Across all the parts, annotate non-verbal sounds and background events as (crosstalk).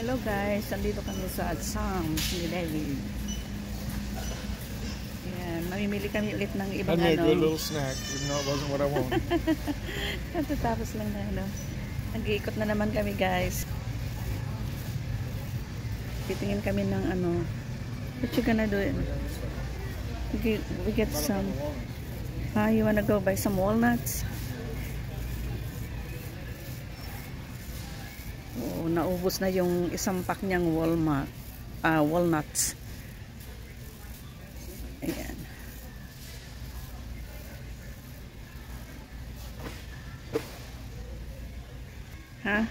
Hello guys, nandito kami sa Sam's ni David. Yan, mamimili kami ulit ng ibang be a ano. good little snack, even though it wasn't what I wanted. (laughs) Katatapos lang na ano. Nag-iikot na naman kami guys. Titingin kami ng ano. What you gonna do? We get, we get some. Ah, you wanna go buy some walnuts? Oo, naubos na yung isang pack niyang walnut, ah, walnuts. Ayan. Huh?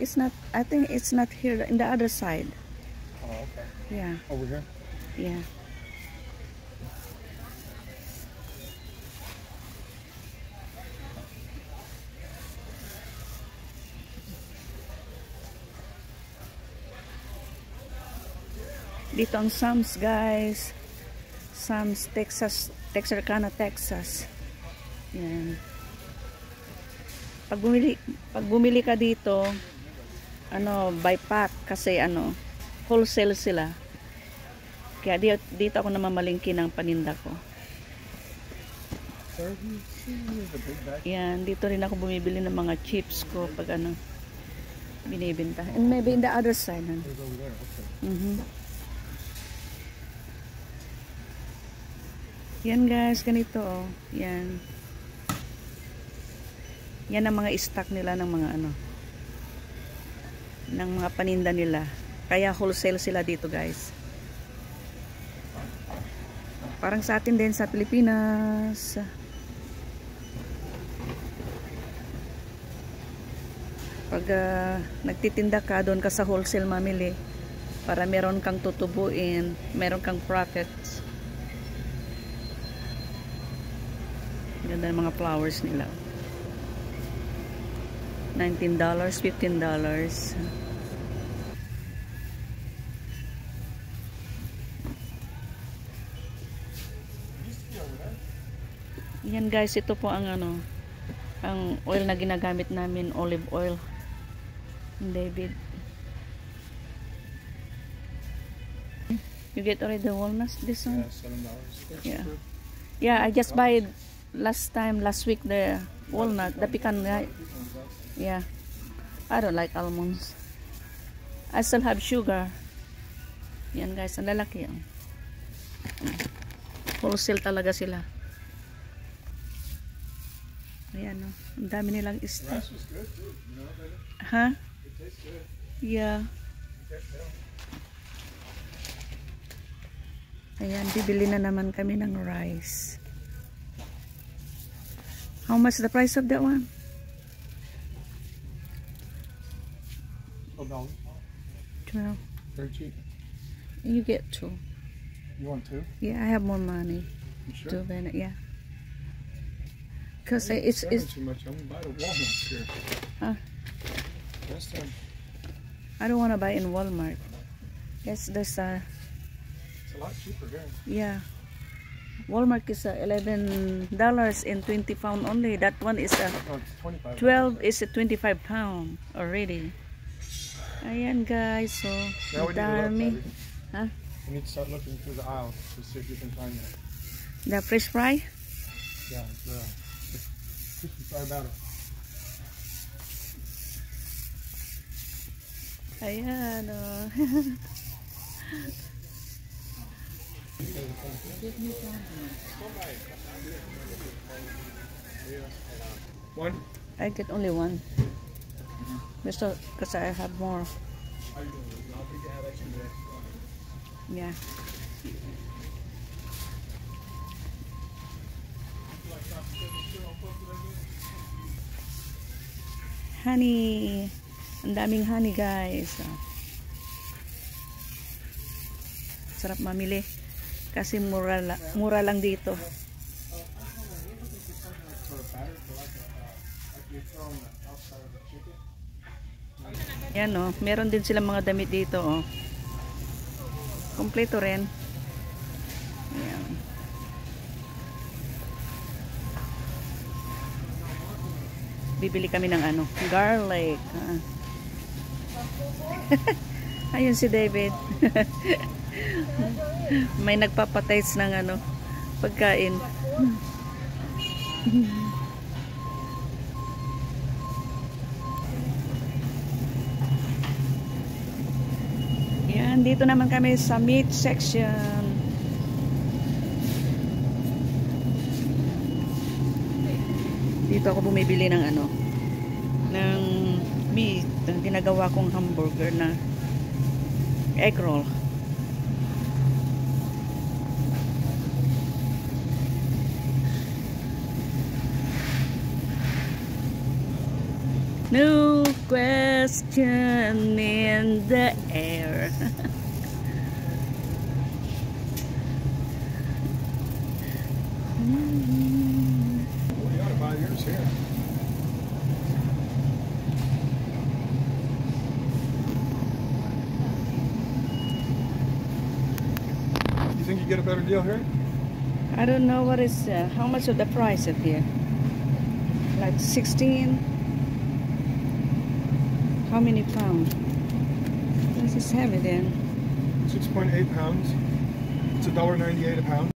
It's not, I think it's not here, in the other side. Oh, okay. Yeah, Over here? yeah. Dito ang Sam's guys. Sam's Texas, Texarkana, Texas. Yan. Pag bumili, pag bumili ka dito, ano, by pack kasi ano, wholesale sila. Kaya dito, dito ako namamalingki ng paninda ko. Yan, dito rin ako bumibili ng mga chips ko pag ano, binibenta. And maybe in the other side. Ano. Over Yan guys, ganito oh. Yan. Yan ang mga stock nila ng mga ano. ng mga paninda nila. Kaya wholesale sila dito guys. Parang sa atin din sa Pilipinas. Pag ah, nagtitinda ka, doon ka sa wholesale mamili para meron kang tutubuin, meron kang profits. Ganda ng mga flowers nila. $19, $15. Yan guys, ito po ang ano, ang oil na ginagamit namin, olive oil. David. You get already the walnuts, this one? Yeah, seven dollars. Yeah. Yeah, I just buy it last time, last week, the walnut, the pecan, right? Yeah. I don't like almonds. I still have sugar. Yan guys, ang lalaki yan. Wholesale talaga sila. Ayan o. Ang dami nilang baby? Ha? Yeah. Ayan, bibili na naman kami ng rice. How much is the price of that one? Twelve. 12. Very cheap. You get two. You want two? Yeah, I have more money. You sure? Two then yeah. Cause I it's it's too much. I'm gonna buy the walnuts here. Huh? Last time I don't want to buy in Walmart. Yes, there's a uh, it's a lot cheaper here. yeah. Walmart is uh, eleven dollars and twenty pound only. That one is a it's twenty-five. twelve is a twenty five pound already. Ayan guys, so Now we need to look, dami. Huh? We need to start looking through the aisles to see if you can find that. The fresh fry? Yeah, the crispy fry batter. Ayan oh. (laughs) One. I get only one. Because because I have more. Yeah. Honey. Ang daming honey guys. Sarap mamili. Kasi mura, la- mura lang dito. Yan oh, meron din silang mga damit dito oh. Kompleto rin. Ayan. Bibili kami ng ano, garlic. ah. (laughs) Ayun si David. (laughs) May nagpapatays ng ano, pagkain. Yan, dito naman kami sa meat section. Dito ako bumibili ng ano, ng meat, ng ginagawa kong hamburger na egg roll. Question in the air. Well, you ought to buy yours here. You think you get a better deal here? I don't know what is uh, how much of the price of here. Like 16. How many pounds? This is heavy then. 6.8 pounds. It's $1.98 a pound.